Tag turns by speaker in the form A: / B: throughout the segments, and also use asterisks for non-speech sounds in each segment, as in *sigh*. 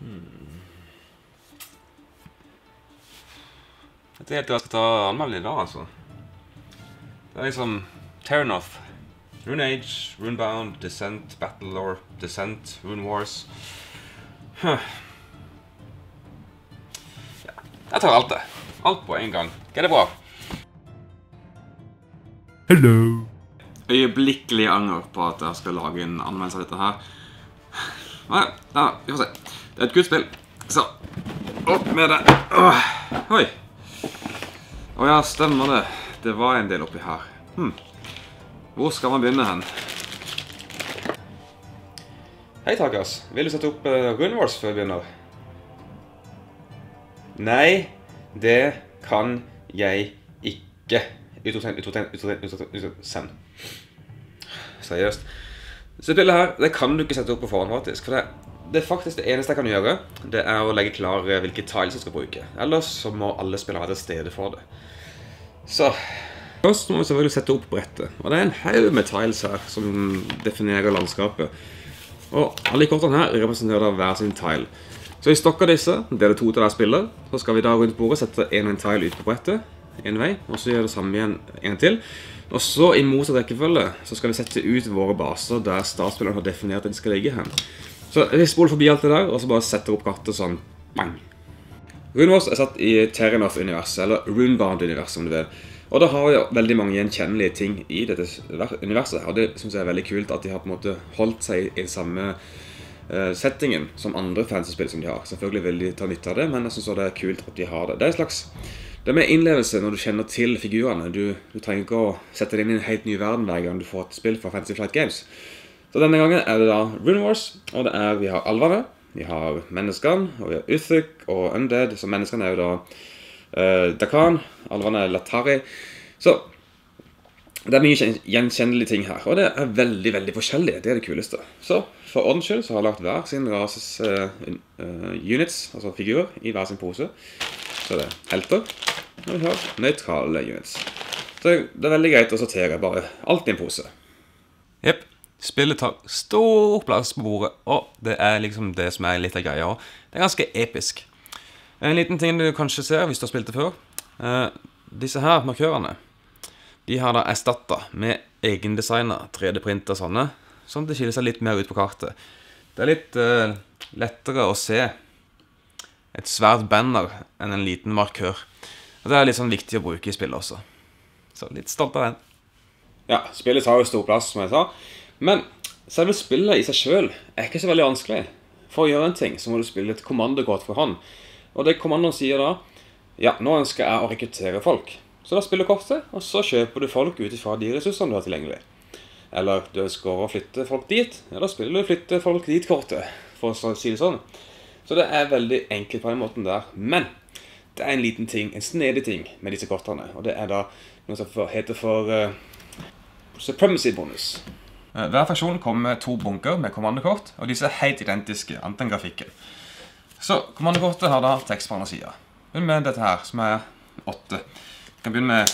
A: Jeg vet ikke helt hva jeg skal ta anmeldelse i dag, altså. Det er liksom Terranoff. Rune Age, Runebound, Descent, Battlelore, Descent, Rune Wars. Huh. Ja, jeg tar alt det. Alt på en gang. Går det bra?
B: Hello.
A: Øyeblikkelig anger på at jeg skal lage en anmeldelse av dette her. Nei, ja, vi får se. Det er et kuttspill. Så, opp med det. Åh, oi. Å ja, stemmer det. Det var en del oppi her. Hm. Hvor skal man begynne hen? Hei, Takas. Vil du sette opp uh, Rune Wars før vi begynner? Nei, det kan jeg ikke. Utropstegn, utropstegn, utropstegn, utropstegn. Seriøst. Så spillet her, det kan du ikke sette opp på forhånd, faktisk. For det, det er faktisk det eneste jeg kan gjøre, det er å legge klar eh, hvilke tiles jeg skal bruke. Ellers så må alle spillere være til stede for det. Så Først må vi selvfølgelig sette opp brettet. Og det er en haug med tiles her som definerer landskapet. Og alle kortene her representerer hver sin tile. Så vi stokker disse, deler to til hver spiller. Så skal vi da rundt bordet sette en og en tile ut på brettet. En vei, og så gjør det samme igjen en til. Og så i motsatt rekkefølge så skal vi sette ut våre baser der startspilleren har definert at de skal ligge hen. Så vi spoler forbi alt det der, og så bare setter opp kartet sånn bang. Runewars er satt i Terranoff-universet, eller Runebound-universet om du vil. Og da har vi veldig mange gjenkjennelige ting i dette universet. Og det synes jeg er veldig kult at de har på en måte holdt seg i den samme uh, settingen som andre fantasy-spill som de har. Selvfølgelig vil de ta nytte av det, men jeg også det er kult at de har det. Det er en slags det med innlevelse når du kjenner til figurene. Du, du trenger ikke å sette deg inn i en helt ny verden hver gang du får et spill fra Fantasy Flight Games. Så denne gangen er det da Rune Wars, og det er, vi har alvene, vi har menneskene, og vi har Uthuk og Undead. Så menneskene er jo da uh, Dakan, alvene er Latari. Så det er mye gjenkjennelige ting her, og det er veldig veldig forskjellig. Det er det kuleste. Så for ordens skyld så har jeg lagt hver sin rases uh, uh, units, altså figurer, i hver sin pose. Så det er helter, og vi har nøytrale units. Så det er veldig greit å sortere bare alt i en pose. Jepp. Spillet tar stor plass på bordet, og det er liksom det som er litt av greia. Det er ganske episk. En liten ting du kanskje ser hvis du har spilt det før. Eh, disse her markørene de har da erstatta med egendesigna 3D-printer sånne, sånn at det skiller seg litt mer ut på kartet. Det er litt eh, lettere å se et svært banner enn en liten markør. Og Det er litt sånn viktig å bruke i spillet også. Så litt stolt av den. Ja, spillet tar jo stor plass, som jeg sa. Men selve spillet i seg sjøl er ikke så veldig vanskelig. For å gjøre en ting så må du spille et kommandokort for hånd. Og det kommandoen sier da Ja, nå ønsker jeg å rekruttere folk. Så da spiller du kortet, og så kjøper du folk ut ifra de ressursene du har tilgjengelig. Eller du ønsker å flytte folk dit. Ja, da spiller du 'flytte folk dit'-kortet, for å si det sånn. Så det er veldig enkelt på den måten der. Men det er en liten ting, en snedig ting med disse kortene. Og det er da noe som heter for uh, supremacy bonus. Hver fraksjon kommer med to bunker med kommandokort, og disse er helt identiske, annet enn grafikken. Så kommandokortet har da tekst på andre sida. Begynn med dette her, som er åtte. Vi kan begynne med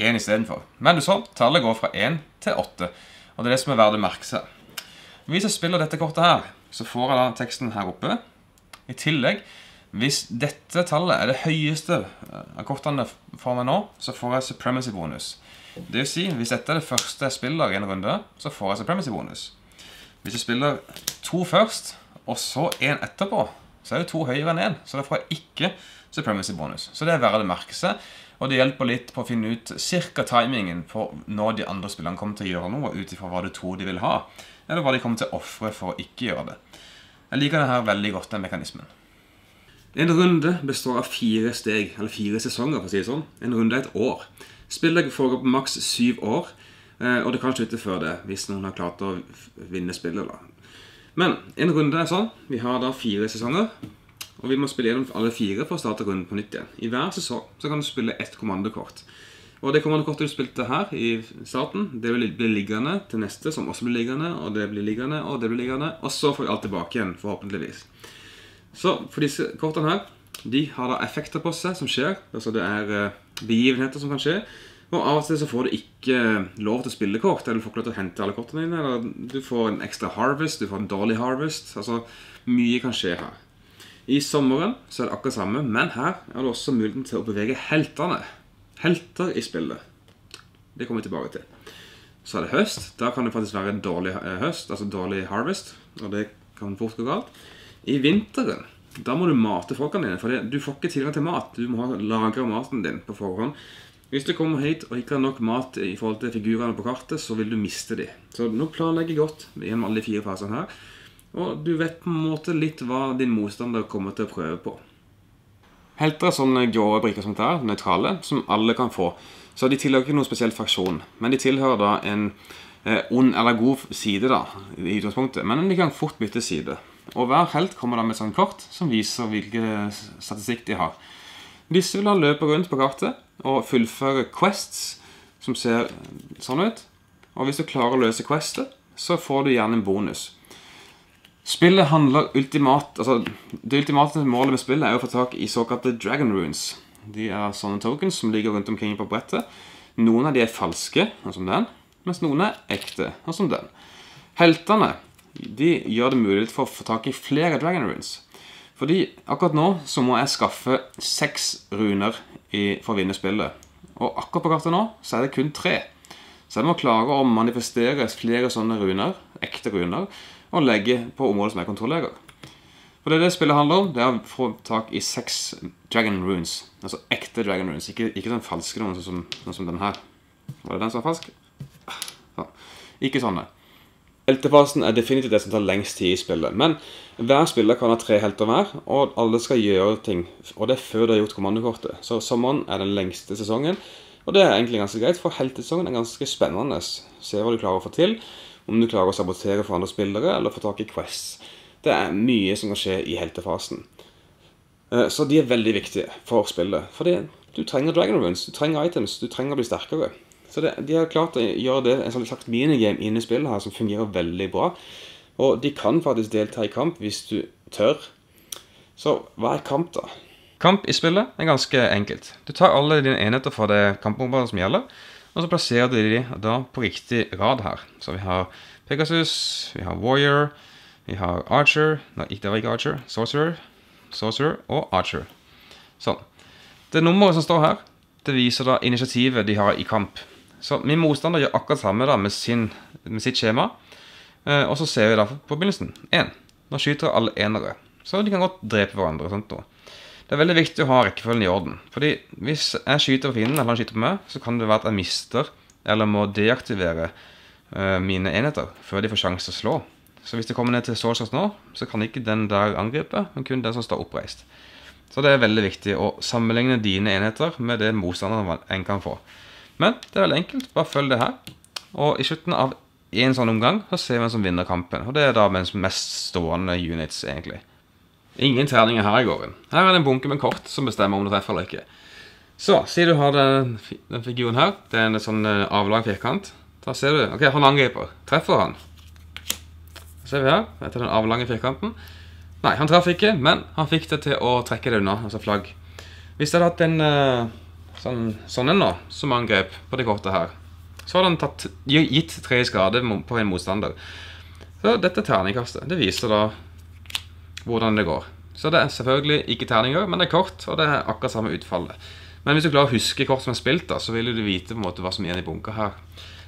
A: én istedenfor. Men du så tallet går fra én til åtte, og det er det som er verdt å merke seg. Hvis jeg spiller dette kortet her, så får jeg da teksten her oppe. I tillegg, hvis dette tallet er det høyeste av kortene for meg nå, så får jeg supremacy bonus. Det vil si, hvis dette er det første jeg spiller i en runde, så får jeg supremacy bonus. Hvis jeg spiller to først, og så en etterpå, så er det to høyere enn en, så da får jeg ikke supremacy bonus. Så det er verdt å merke seg, og det hjelper litt på å finne ut cirka timingen på når de andre spillerne kommer til å gjøre noe, ut ifra hva du tror de vil ha, eller hva de kommer til å offre for å ikke gjøre det. Jeg liker denne veldig godt, den mekanismen. En runde består av fire steg, eller fire sesonger, for å si det sånn. En runde er et år. Spillet foregår på maks syv år, og det kan slutte før det, hvis noen har klart å vinne spillet. da. Men en runde er sånn. Vi har da fire sesonger. Og vi må spille gjennom alle fire for å starte runden på nytt igjen. I hver sesong så kan du spille ett kommandokort. Og det kommandokortet du spilte her i starten, det vil bli liggende til neste, som også blir liggende, og det blir liggende, og det blir liggende. Og så får vi alt tilbake igjen, forhåpentligvis. Så for disse kortene her, de har da effekter på seg som skjer. Altså det er begivenheter som kan skje. Og av og til så får du ikke lov til å spille kort, eller du får ikke lov til å hente alle kortene dine, eller du får en ekstra harvest, du får en dårlig harvest. Altså, mye kan skje her. I sommeren så er det akkurat samme, men her er det også muligheten til å bevege heltene. Helter i spillet. Det kommer vi tilbake til. Så er det høst. Da kan det faktisk være en dårlig eh, høst, altså dårlig harvest, og det kan fort gå galt. I vinteren da må du mate folkene dine, for du får ikke tilgang til mat. Du må lagre maten din på forhånd. Hvis du kommer hit og ikke har nok mat i forhold til figurene på kartet, så vil du miste dem. Så nå planlegger jeg godt gjennom alle de fire fasene her. Og du vet på en måte litt hva din motstander kommer til å prøve på. Helter er sånne grå brikker som der, nøytrale, som alle kan få. Så de tilhører ikke noen spesiell fraksjon. Men de tilhører da en eh, ond eller god side, da, i utgangspunktet. Men de kan fort bytte side. Og hver helt kommer da med et sånt kort som viser hvilken statistikk de har. Disse vil da løpe rundt på kartet og fullføre quests som ser sånn ut. Og hvis du klarer å løse questet, så får du gjerne en bonus. Spillet handler ultimat altså, Det ultimate målet med spillet er å få tak i såkalte dragon runes. De er sånne tokens som ligger rundt omkring på brettet. Noen av de er falske, som den, mens noen er ekte, som den. Heltene de gjør det mulig for å få tak i flere dragon runes. Fordi akkurat nå så må jeg skaffe seks runer for å vinne spillet. Og akkurat på kartet nå så er det kun tre. Så jeg må klare å manifestere flere sånne runer, ekte runer, og legge på området som jeg kontrollerer. For det er det spillet handler om. Det er å få tak i seks dragon runes. Altså ekte dragon runes, ikke, ikke sånn falske noen, sånn som, sånn som den her. Var det den som var falsk? Ja. Ikke sånne. Heltefasen er definitivt det som tar lengst tid i spillet. Men hver spiller kan ha tre helter hver, og alle skal gjøre ting. Og det er før du har gjort kommandokortet. Så sommeren er den lengste sesongen. Og det er egentlig ganske greit, for heltesesongen er ganske spennende. Se hva du klarer å få til. Om du klarer å sabotere for andre spillere, eller få tak i Quests. Det er mye som kan skje i heltefasen. Eh, så de er veldig viktige for spillet. Fordi du trenger Dragon Runes, du trenger items, du trenger å bli sterkere. Så det, de har klart å gjøre det en sånn slags minigame inne i spillet her som fungerer veldig bra. Og de kan faktisk delta i kamp hvis du tør. Så hva er kamp, da? Kamp i spillet er ganske enkelt. Du tar alle dine enheter fra det kampområdet som gjelder, og så plasserer du de da på riktig rad her. Så vi har Pegasus, vi har Warrior, vi har Archer Nei, det var ikke Archer. Sorcerer, Sorcerer og Archer. Sånn. Det nummeret som står her, det viser da initiativet de har i kamp. Så min motstander gjør akkurat samme da med, sin, med sitt skjema. Eh, og så ser vi da på begynnelsen. Én. Nå skyter alle enere. Så de kan godt drepe hverandre. sånt da. Det er veldig viktig å ha rekkefølgen i orden. Fordi hvis jeg skyter på fienden, eller han skyter på meg, så kan det være at jeg mister eller må deaktivere uh, mine enheter før de får sjanse å slå. Så hvis de kommer ned til Sorcerers nå, så kan ikke den der angripe, men kun den som står oppreist. Så det er veldig viktig å sammenligne dine enheter med det motstanderen en kan få. Men det er veldig enkelt. Bare følg det her. Og i slutten av en sånn omgang så ser vi hvem som vinner kampen. Og det er da mens mest stående units, egentlig. Ingen terninger her i gården. Her er det en bunke med kort som bestemmer om du treffer eller ikke. Så, si du har den, den figuren her. Det er en sånn eh, avlang firkant. Da ser du Ok, han angriper. Treffer han? Så ser vi her, etter den avlange firkanten. Nei, han traff ikke, men han fikk det til å trekke det unna, altså flagg. Hvis jeg hadde hatt en uh, sånn, sånn en nå, som angrep på det kortet her. Så har han tatt, gitt tre skade på en motstander. Så dette terningkastet, det viser da hvordan det går. Så det er selvfølgelig ikke terninger, men det er kort, og det er akkurat samme utfallet. Men hvis du klarer å huske kort som er spilt, da, så vil du vite på en måte hva som er igjen i bunka her.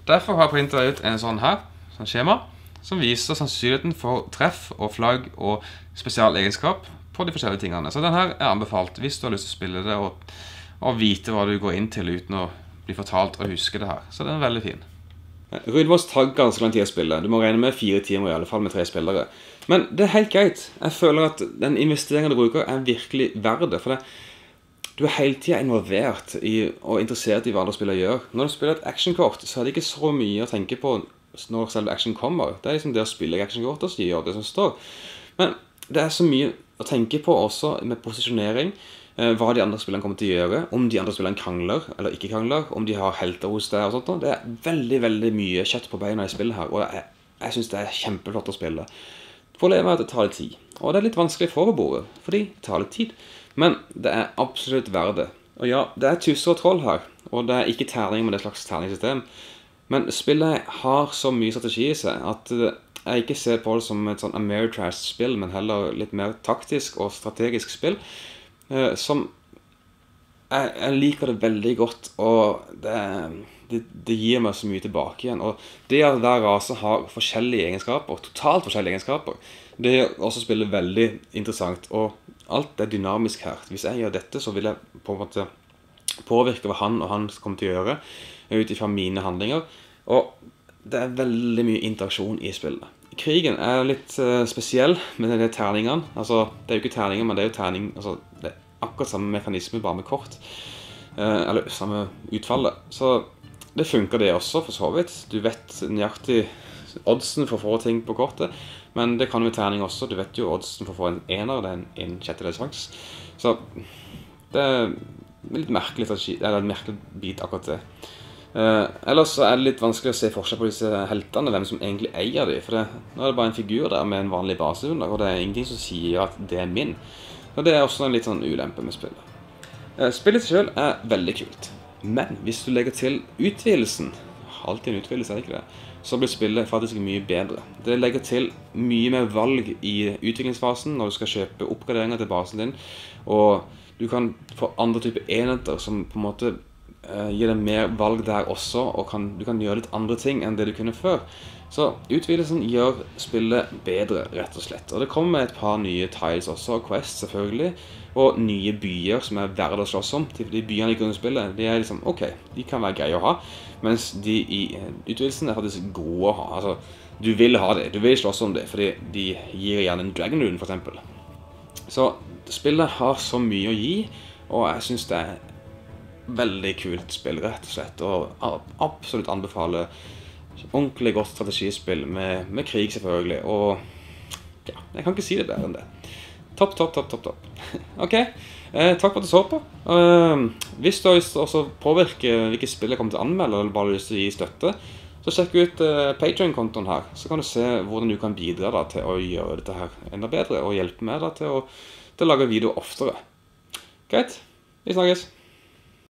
A: Derfor har jeg printet ut en sånn her, sånn skjema, som viser sannsynligheten for treff og flagg og spesialegenskap på de forskjellige tingene. Så den her er anbefalt hvis du har lyst til å spille det og og vite hva du går inn til uten å bli fortalt og huske det her. Så den er veldig fin. Rudvoss tar ganske lang tid å spille. Du må regne med fire timer i alle fall med tre spillere. Men det er helt greit. Jeg føler at den investeringen du bruker, er virkelig verdt det. For det, du er hele tida involvert i, og interessert i hva andre spillere gjør. Når du spiller et actionkort, så er det ikke så mye å tenke på når selve action kommer. Det er liksom det å spille actionkortet så gjør det som står. Men det er så mye å tenke på også med posisjonering. Eh, hva de andre spillerne kommer til å gjøre, om de andre spillerne krangler eller ikke krangler, om de har helter hos deg og sånt. Det er veldig veldig mye kjøtt på beina i spillet her, og jeg, jeg syns det er kjempeflott å spille. Problemet er at det tar litt tid, og det er litt vanskelig for bordet, fordi det tar litt tid. Men det er absolutt verdt det. Og ja, det er tusser og troll her, Og det er ikke terning, men det et slags terningssystem. Men spillet har så mye strategi i seg at jeg ikke ser på det som et sånn Ameritrash-spill, men heller litt mer taktisk og strategisk spill. Eh, som jeg, jeg, liker det veldig godt, og det, det, det, gir meg så mye tilbake igjen. Og det at hver rase har forskjellige egenskaper, totalt forskjellige egenskaper, det også spillet veldig interessant. Og alt er dynamisk her. Hvis jeg gjør dette, så vil jeg på en måte påvirke hva han og han kommer til å gjøre ut ifra mine handlinger. Og det er veldig mye interaksjon i spillet. Krigen er litt uh, spesiell med de terningene. Altså, det er jo ikke terninger, men det er jo terning altså, Det er akkurat samme mekanisme, bare med kort. Uh, eller samme utfallet. Så det funker, det også, for så vidt. Du vet nøyaktig oddsen for å få ting på kortet. Men det kan jo terning også. Du vet jo oddsen for å få en ener. Det er en, en sjettedels sjanse. Så det er litt merkelig, eller en merkelig bit, akkurat det. Uh, ellers så er det litt vanskelig å se forskjell på disse heltene, hvem som egentlig eier dem. For det, nå er det bare en figur der med en vanlig base under, og det er ingenting som sier at det er min. Og Det er også en litt sånn ulempe med spillet. Uh, spillet sjøl er veldig kult, men hvis du legger til utvidelsen Alltid en utvidelse, er det ikke det? så blir spillet faktisk mye bedre. Det legger til mye mer valg i utviklingsfasen når du skal kjøpe oppgraderinger til basen din. Og du kan få andre typer enheter som på en måte gir deg mer valg der også, og kan, du kan gjøre litt andre ting enn det du kunne før. Så utvidelsen gjør spillet bedre, rett og slett. Og det kommer med et par nye tiles også, og Quest selvfølgelig. Og nye byer som er verdt å slåss om. De byene i grunnspillet de er liksom ok, de kan være greie å ha. Mens de i utvidelsen er faktisk gode å ha. Altså, du vil ha det, du vil slåss om det, fordi de gir igjen en Dragon Rune, f.eks. Så spillet har så mye å gi, og jeg syns det er veldig kult spill, rett og slett. Og absolutt anbefaler ordentlig godt strategispill med, med, krig, selvfølgelig. Og ja, jeg kan ikke si det bedre enn det. Topp, topp, topp, topp. topp. *laughs* ok, eh, takk for at du så på. Eh, hvis du har lyst til å påvirke hvilke spill jeg kommer til å anmelde, eller bare lyst til å gi støtte, så sjekk ut eh, Patrion-kontoen her. Så kan du se hvordan du kan bidra da, til å gjøre dette her enda bedre, og hjelpe meg da, til, å, til å lage video oftere. Greit. Vi snakkes.